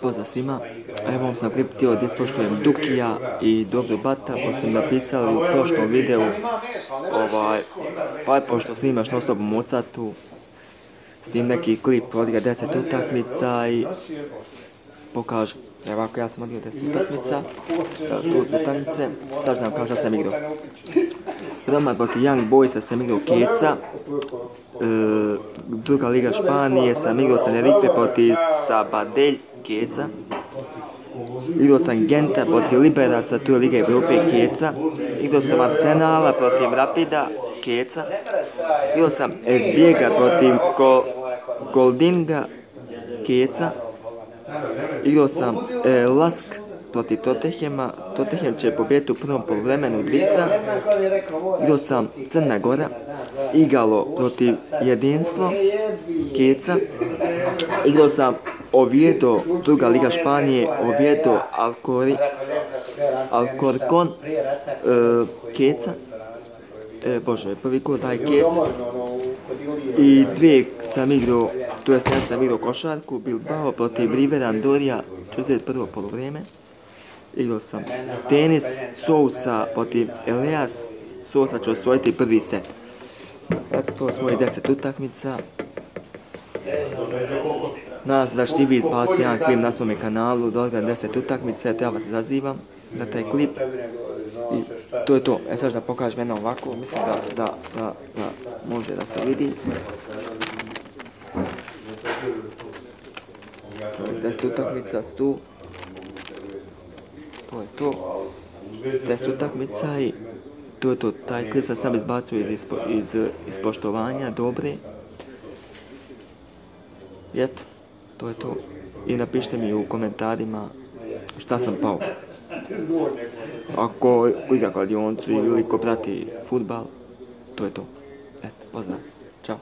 Pozdrav svima, evo vam sam klip htio da ispoštujem Dukija i Dobro Bata, pošto ste napisali u prošlom videu, ovaj, pa pošto snimaš non stop Mozartu, s tim neki klip odigra 10 utakmica i pokaže. Evo ako ja sam odigrao 10 utakmica, tu utakmice, sad znam kao što sam igrao. Roma protiv Young Boysa sam igrao Keca, e, druga liga Španije sam igrao Tenerife protiv Sabadell Keca, igrao sam Genta protiv Liberaca, tu je Liga Evrope Keca, igrao sam Arsenala protiv Rapida Keca, igrao sam Esbjega protiv Goldinga Keca, igrao sam e, Lask protiv Totehema. Totehem će pobijeti u prvom poluvremenu dvica. Igrao sam Crna Gora. Igalo protiv Jedinstvo. Keca. Igrao sam Oviedo, druga liga Španije, Oviedo, Alcori, Alcorcon, e, Keca. E, bože, prvi kod taj Kec. I dvije sam igrao, jest ja sam igrao košarku, Bilbao protiv Rivera Andorija, 41. polovrijeme. Igrao sam tenis, Sousa protiv Elias, Sousa će osvojiti prvi set. Eto, to su moje 10 utakmica. Nadam se da ćete vi jedan klip na svome kanalu, odgledam 10 utakmice, ja vas zazivam na taj klip. I to je to. E sad da pokažem jedno ovako, mislim da, da, da, da može da se vidi. 10 utakmica tu. To je to. 10 utakmica i to je to. Taj klip sam sam izbacio iz, iz, iz poštovanja, dobre. I eto, to je to. I napišite mi u komentarima šta sam pao. Ako igra kladioncu ili ko prati futbal, to je to. Eto, pozdrav. Ćao.